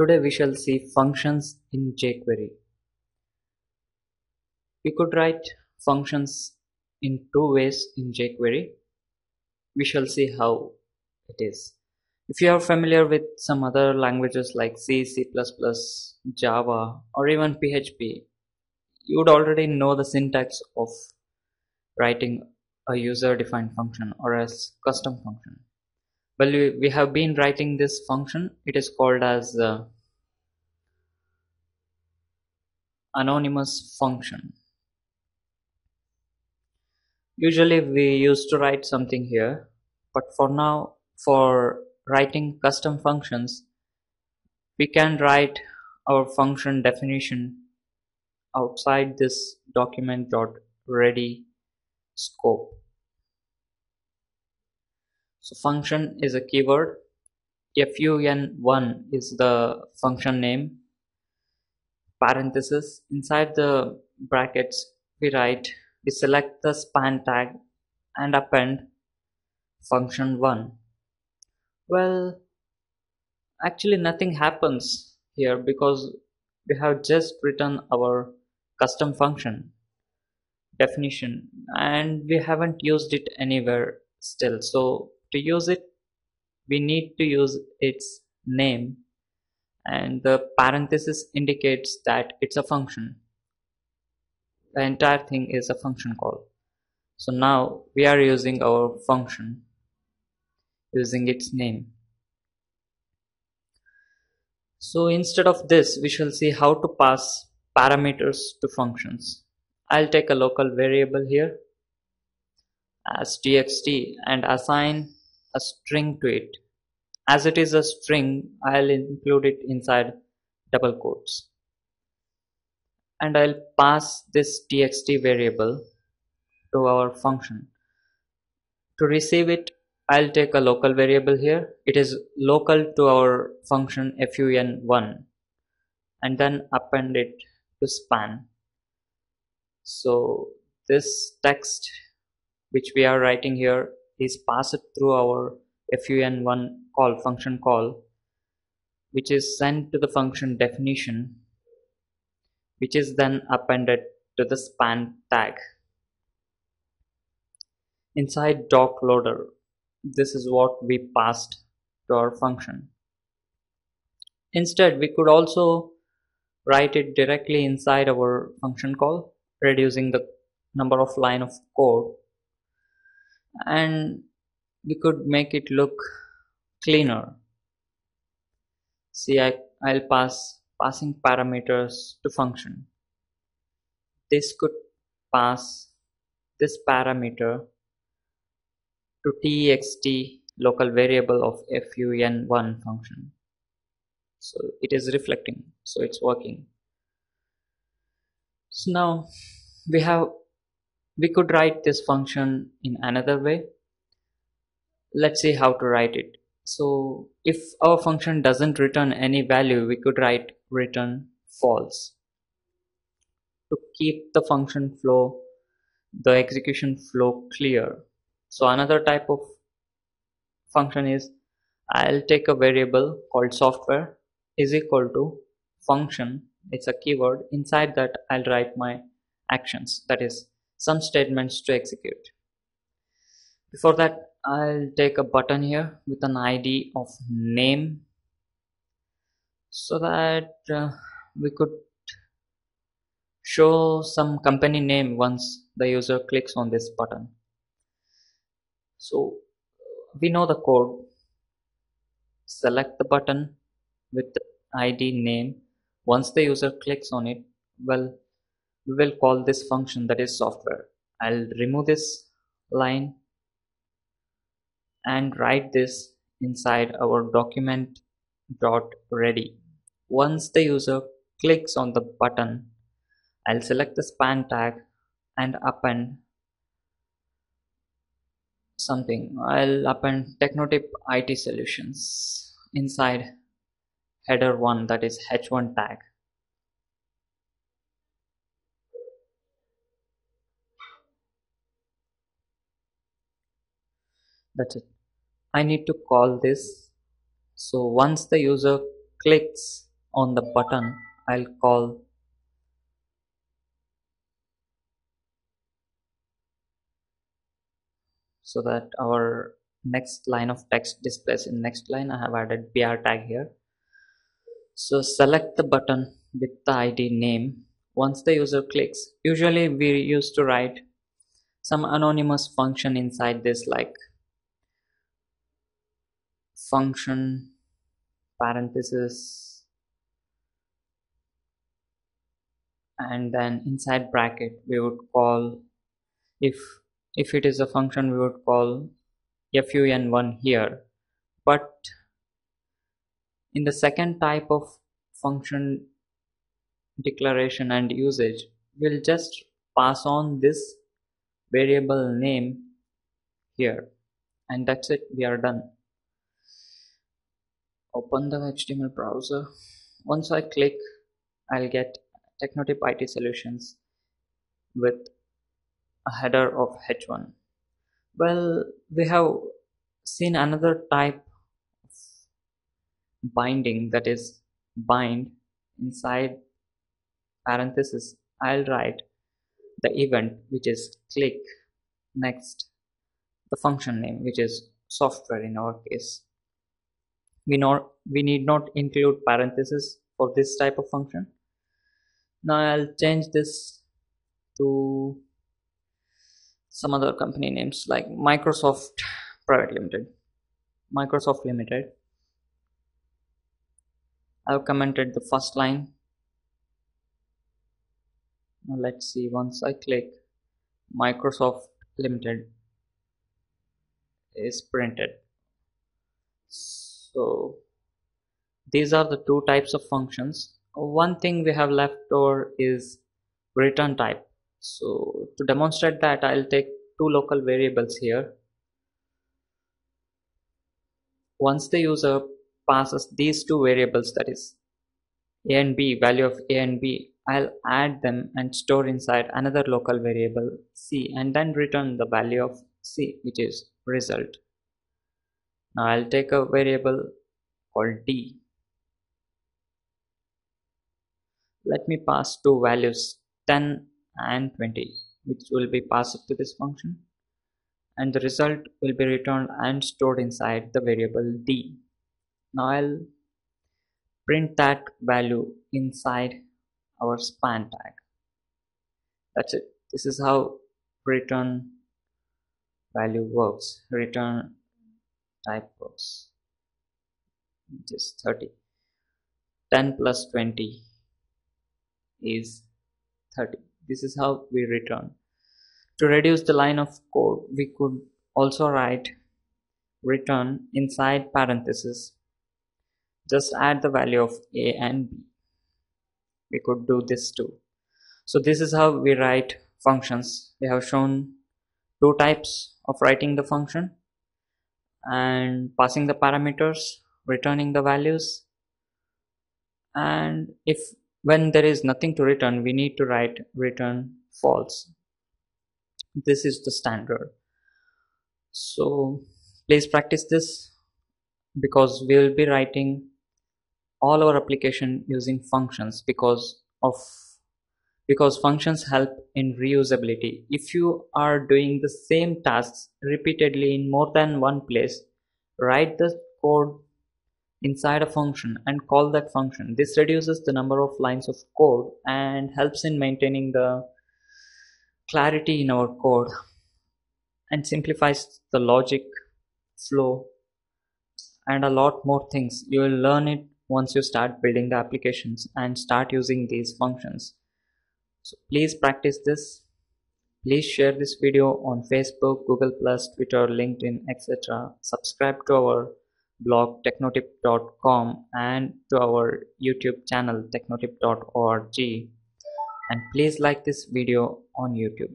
Today we shall see functions in jQuery. We could write functions in two ways in jQuery. We shall see how it is. If you are familiar with some other languages like C, C++, Java or even PHP, you would already know the syntax of writing a user defined function or a custom function well we, have been writing this function. It is called as uh, anonymous function. Usually we used to write something here but for now for writing custom functions we can write our function definition outside this document dot ready scope so function is a keyword. Fun1 is the function name. Parenthesis. Inside the brackets we write we select the span tag and append function1 well actually nothing happens here because we have just written our custom function definition and we haven't used it anywhere still. So to use it we need to use its name. And the parenthesis indicates that it's a function. The entire thing is a function call. So now we are using our function using its name. So instead of this we shall see how to pass parameters to functions. I'll take a local variable here as txt and assign a string to it. As it is a string, I'll include it inside double quotes. And I'll pass this txt variable to our function. To receive it, I'll take a local variable here. It is local to our function fun1 and then append it to span. So this text which we are writing here is passed through our fun1 call function call which is sent to the function definition which is then appended to the span tag. Inside doc loader this is what we passed to our function. Instead we could also write it directly inside our function call reducing the number of line of code and we could make it look cleaner. See I, I'll pass passing parameters to function. This could pass this parameter to txt local variable of fun1 function. So it is reflecting so it's working. So now we have we could write this function in another way. Let's see how to write it. So if our function doesn't return any value we could write return false. To keep the function flow the execution flow clear. So another type of function is I'll take a variable called software is equal to function. It's a keyword inside that I'll write my actions. That is some statements to execute. Before that, I'll take a button here with an ID of name so that uh, we could show some company name once the user clicks on this button. So we know the code. Select the button with the ID name. Once the user clicks on it, well, we will call this function that is software. I'll remove this line and write this inside our document dot ready. Once the user clicks on the button I'll select the span tag and append something. I'll append Technotip IT solutions inside header 1 that is h1 tag that's it. I need to call this. So once the user clicks on the button I'll call so that our next line of text displays. In next line I have added br tag here. So select the button with the id name. Once the user clicks usually we used to write some anonymous function inside this like function parenthesis and then inside bracket we would call if if it is a function we would call fun1 here. But in the second type of function declaration and usage we'll just pass on this variable name here. And that's it. We are done open the HTML browser. Once I click I'll get Technotip IT solutions with a header of h1 well we have seen another type of binding that is bind inside parenthesis. I'll write the event which is click next the function name which is software in our case we not we need not include parentheses for this type of function. Now I'll change this to some other company names like Microsoft Private Limited. Microsoft Limited. I've commented the first line. Now let's see once I click Microsoft Limited is printed so these are the two types of functions. One thing we have left over is return type. So to demonstrate that I'll take two local variables here. Once the user passes these two variables that is a and b value of a and b I'll add them and store inside another local variable c and then return the value of c which is result now I'll take a variable called d let me pass two values 10 and 20 which will be passed to this function and the result will be returned and stored inside the variable d. Now I'll print that value inside our span tag. That's it. This is how return value works. Return type works. Just 30. 10 plus 20 is 30 this is how we return. To reduce the line of code we could also write return inside parenthesis just add the value of a and b. We could do this too. So this is how we write functions. We have shown two types of writing the function and passing the parameters returning the values. And if when there is nothing to return we need to write return false. This is the standard. So please practice this because we will be writing all our application using functions because of because functions help in reusability if you are doing the same tasks repeatedly in more than one place write the code inside a function and call that function. This reduces the number of lines of code and helps in maintaining the clarity in our code and simplifies the logic flow and a lot more things. You will learn it once you start building the applications and start using these functions. So please practice this. Please share this video on Facebook, Google+, Twitter, LinkedIn, etc. Subscribe to our blog technotip.com and to our youtube channel technotip.org and please like this video on youtube